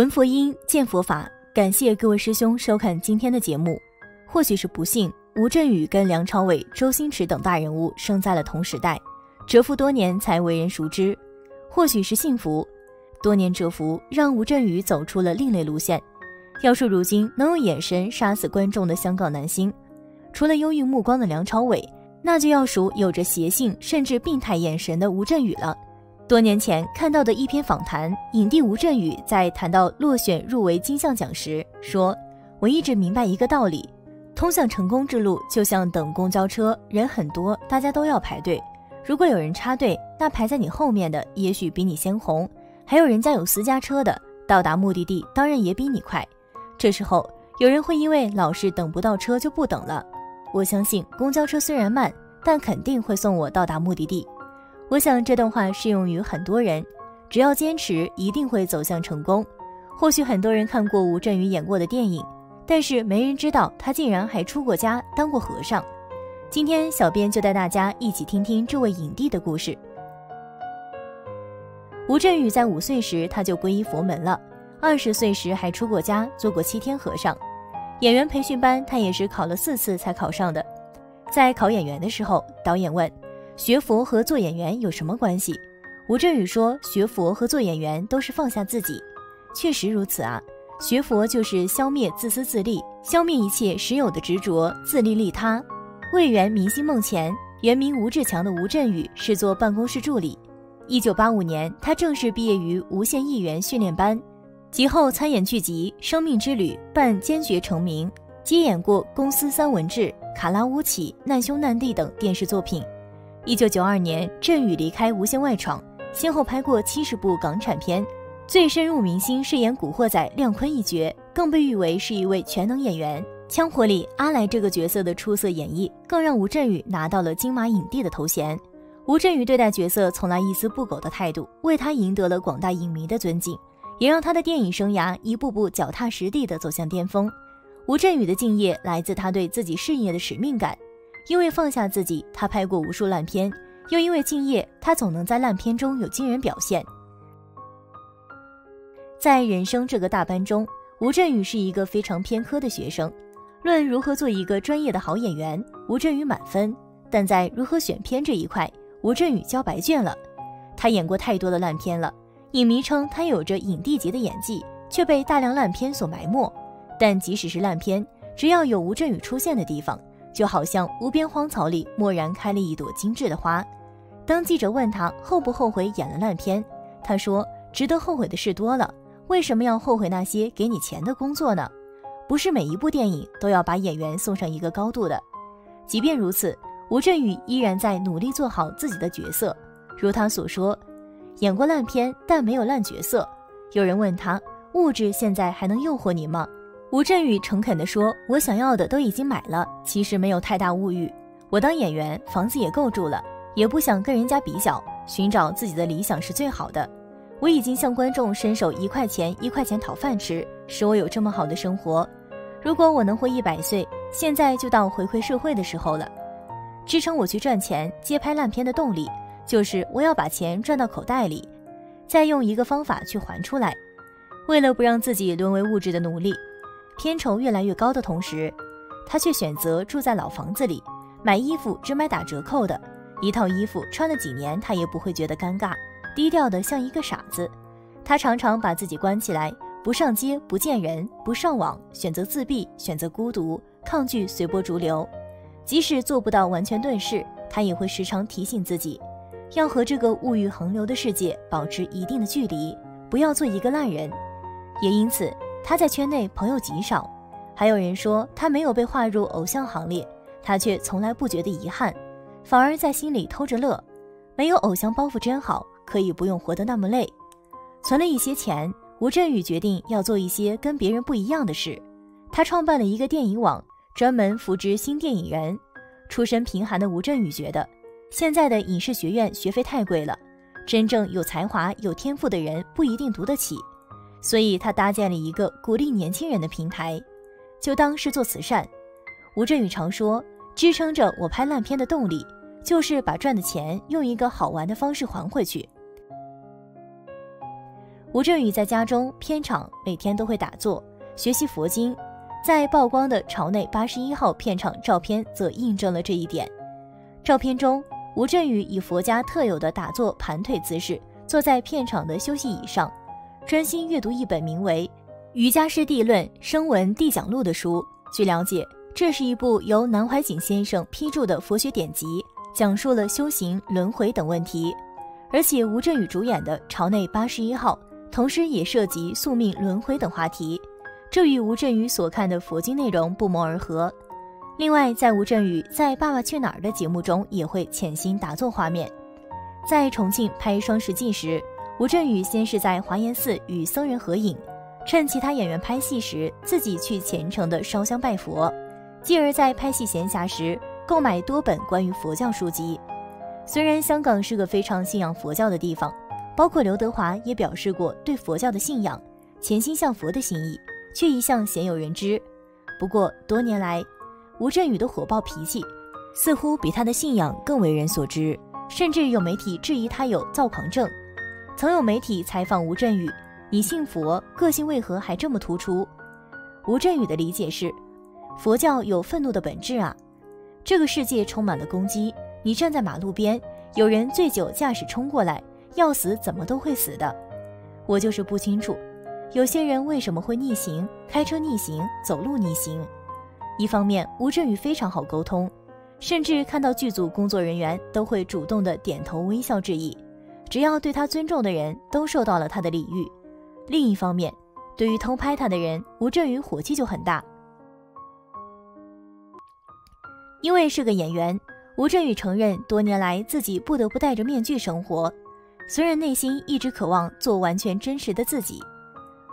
闻佛音，见佛法。感谢各位师兄收看今天的节目。或许是不幸，吴镇宇跟梁朝伟、周星驰等大人物生在了同时代，蛰伏多年才为人熟知；或许是幸福，多年蛰伏让吴镇宇走出了另类路线。要说如今能用眼神杀死观众的香港男星，除了忧郁目光的梁朝伟，那就要数有着邪性甚至病态眼神的吴镇宇了。多年前看到的一篇访谈，影帝吴镇宇在谈到落选入围金像奖时说：“我一直明白一个道理，通向成功之路就像等公交车，人很多，大家都要排队。如果有人插队，那排在你后面的也许比你先红，还有人家有私家车的，到达目的地当然也比你快。这时候有人会因为老是等不到车就不等了。我相信公交车虽然慢，但肯定会送我到达目的地。”我想这段话适用于很多人，只要坚持，一定会走向成功。或许很多人看过吴镇宇演过的电影，但是没人知道他竟然还出过家，当过和尚。今天小编就带大家一起听听这位影帝的故事。吴镇宇在五岁时他就皈依佛门了，二十岁时还出过家，做过七天和尚。演员培训班他也是考了四次才考上的。在考演员的时候，导演问。学佛和做演员有什么关系？吴镇宇说：“学佛和做演员都是放下自己，确实如此啊。学佛就是消灭自私自利，消灭一切实有的执着，自利利他，为圆明星梦前。原名吴志强的吴镇宇是做办公室助理。一九八五年，他正式毕业于无线艺员训练班，其后参演剧集《生命之旅》，扮坚决成名，接演过《公司三文治》《卡拉乌起》《难兄难弟》等电视作品。一九九二年，振宇离开无线外闯，先后拍过七十部港产片，最深入民心，饰演古惑仔亮坤一角，更被誉为是一位全能演员。枪火里阿来这个角色的出色演绎，更让吴镇宇拿到了金马影帝的头衔。吴镇宇对待角色从来一丝不苟的态度，为他赢得了广大影迷的尊敬，也让他的电影生涯一步步脚踏实地地走向巅峰。吴镇宇的敬业来自他对自己事业的使命感。因为放下自己，他拍过无数烂片；又因为敬业，他总能在烂片中有惊人表现。在人生这个大班中，吴镇宇是一个非常偏科的学生。论如何做一个专业的好演员，吴镇宇满分；但在如何选片这一块，吴镇宇交白卷了。他演过太多的烂片了，影迷称他有着影帝级的演技，却被大量烂片所埋没。但即使是烂片，只要有吴镇宇出现的地方。就好像无边荒草里蓦然开了一朵精致的花。当记者问他后不后悔演了烂片，他说：“值得后悔的事多了，为什么要后悔那些给你钱的工作呢？不是每一部电影都要把演员送上一个高度的。即便如此，吴镇宇依然在努力做好自己的角色。如他所说，演过烂片，但没有烂角色。有人问他，物质现在还能诱惑你吗？”吴镇宇诚恳地说：“我想要的都已经买了，其实没有太大物欲。我当演员，房子也够住了，也不想跟人家比较。寻找自己的理想是最好的。我已经向观众伸手一块钱一块钱讨饭吃，使我有这么好的生活。如果我能活一百岁，现在就到回馈社会的时候了。支撑我去赚钱、接拍烂片的动力，就是我要把钱赚到口袋里，再用一个方法去还出来。为了不让自己沦为物质的奴隶。”片酬越来越高的同时，他却选择住在老房子里，买衣服只买打折扣的，一套衣服穿了几年他也不会觉得尴尬，低调的像一个傻子。他常常把自己关起来，不上街，不见人，不上网，选择自闭，选择孤独，抗拒随波逐流。即使做不到完全遁世，他也会时常提醒自己，要和这个物欲横流的世界保持一定的距离，不要做一个烂人。也因此。他在圈内朋友极少，还有人说他没有被划入偶像行列，他却从来不觉得遗憾，反而在心里偷着乐。没有偶像包袱真好，可以不用活得那么累。存了一些钱，吴镇宇决定要做一些跟别人不一样的事。他创办了一个电影网，专门扶植新电影人。出身贫寒的吴镇宇觉得，现在的影视学院学费太贵了，真正有才华、有天赋的人不一定读得起。所以他搭建了一个鼓励年轻人的平台，就当是做慈善。吴镇宇常说，支撑着我拍烂片的动力，就是把赚的钱用一个好玩的方式还回去。吴镇宇在家中、片场每天都会打坐学习佛经，在曝光的朝内八十一号片场照片则印证了这一点。照片中，吴镇宇以佛家特有的打坐盘腿姿势，坐在片场的休息椅上，专心阅读一本名为《瑜伽师地论·声闻地讲录》的书。据了解，这是一部由南怀瑾先生批注的佛学典籍，讲述了修行、轮回等问题。而且，吴镇宇主演的《朝内八十一号》。同时也涉及宿命、轮回等话题，这与吴镇宇所看的佛经内容不谋而合。另外，在吴镇宇在《爸爸去哪儿》的节目中，也会潜心打坐画面。在重庆拍《双十记》时，吴镇宇先是在华严寺与僧人合影，趁其他演员拍戏时，自己去虔诚的烧香拜佛，继而在拍戏闲暇时购买多本关于佛教书籍。虽然香港是个非常信仰佛教的地方。包括刘德华也表示过对佛教的信仰，潜心向佛的心意，却一向鲜有人知。不过多年来，吴镇宇的火爆脾气似乎比他的信仰更为人所知，甚至有媒体质疑他有躁狂症。曾有媒体采访吴镇宇：“你信佛，个性为何还这么突出？”吴镇宇的理解是：佛教有愤怒的本质啊，这个世界充满了攻击。你站在马路边，有人醉酒驾驶冲过来。要死怎么都会死的，我就是不清楚，有些人为什么会逆行，开车逆行，走路逆行。一方面，吴镇宇非常好沟通，甚至看到剧组工作人员都会主动的点头微笑致意，只要对他尊重的人都受到了他的礼遇。另一方面，对于偷拍他的人，吴镇宇火气就很大，因为是个演员，吴镇宇承认多年来自己不得不戴着面具生活。虽然内心一直渴望做完全真实的自己，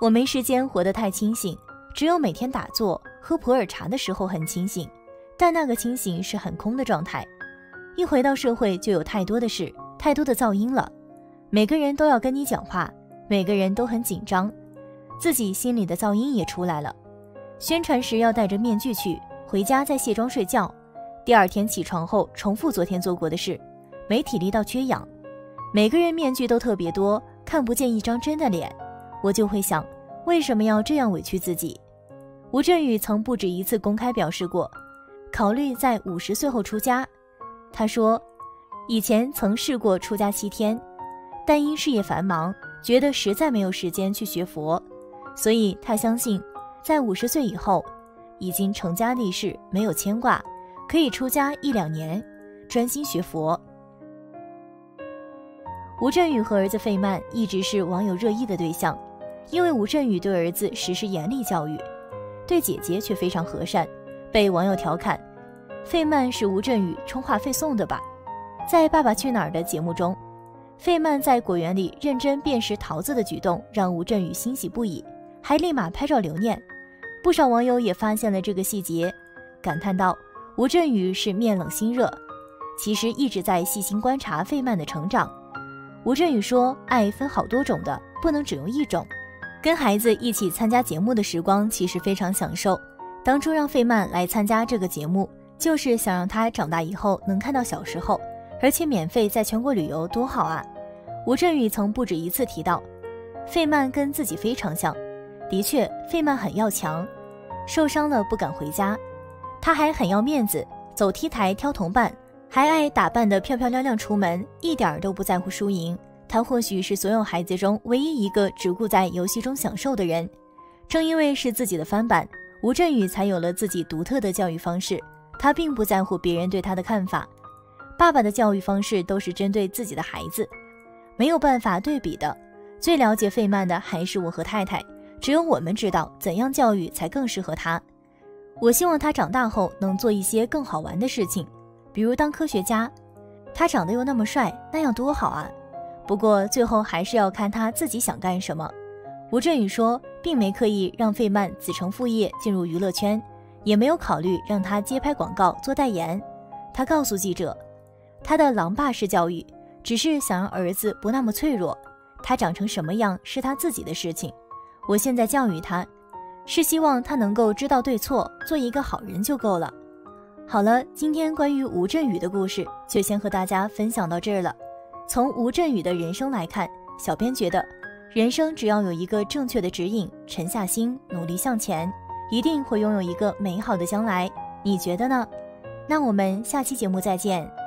我没时间活得太清醒，只有每天打坐、喝普洱茶的时候很清醒，但那个清醒是很空的状态。一回到社会，就有太多的事，太多的噪音了。每个人都要跟你讲话，每个人都很紧张，自己心里的噪音也出来了。宣传时要戴着面具去，回家再卸妆睡觉，第二天起床后重复昨天做过的事，没体力到缺氧。每个人面具都特别多，看不见一张真的脸，我就会想，为什么要这样委屈自己？吴镇宇曾不止一次公开表示过，考虑在五十岁后出家。他说，以前曾试过出家七天，但因事业繁忙，觉得实在没有时间去学佛，所以他相信，在五十岁以后，已经成家立室，没有牵挂，可以出家一两年，专心学佛。吴镇宇和儿子费曼一直是网友热议的对象，因为吴镇宇对儿子实施严厉教育，对姐姐却非常和善，被网友调侃：“费曼是吴镇宇充话费送的吧？”在《爸爸去哪儿》的节目中，费曼在果园里认真辨识桃子的举动让吴镇宇欣喜不已，还立马拍照留念。不少网友也发现了这个细节，感叹道：“吴镇宇是面冷心热，其实一直在细心观察费曼的成长。”吴镇宇说：“爱分好多种的，不能只用一种。跟孩子一起参加节目的时光其实非常享受。当初让费曼来参加这个节目，就是想让他长大以后能看到小时候，而且免费在全国旅游，多好啊！”吴镇宇曾不止一次提到，费曼跟自己非常像。的确，费曼很要强，受伤了不敢回家，他还很要面子，走 T 台挑同伴。还爱打扮得漂漂亮亮出门，一点儿都不在乎输赢。他或许是所有孩子中唯一一个只顾在游戏中享受的人。正因为是自己的翻版，吴镇宇才有了自己独特的教育方式。他并不在乎别人对他的看法。爸爸的教育方式都是针对自己的孩子，没有办法对比的。最了解费曼的还是我和太太，只有我们知道怎样教育才更适合他。我希望他长大后能做一些更好玩的事情。比如当科学家，他长得又那么帅，那样多好啊！不过最后还是要看他自己想干什么。吴镇宇说，并没刻意让费曼子承父业进入娱乐圈，也没有考虑让他接拍广告做代言。他告诉记者，他的狼爸式教育只是想让儿子不那么脆弱，他长成什么样是他自己的事情。我现在教育他，是希望他能够知道对错，做一个好人就够了。好了，今天关于吴镇宇的故事就先和大家分享到这儿了。从吴镇宇的人生来看，小编觉得，人生只要有一个正确的指引，沉下心努力向前，一定会拥有一个美好的将来。你觉得呢？那我们下期节目再见。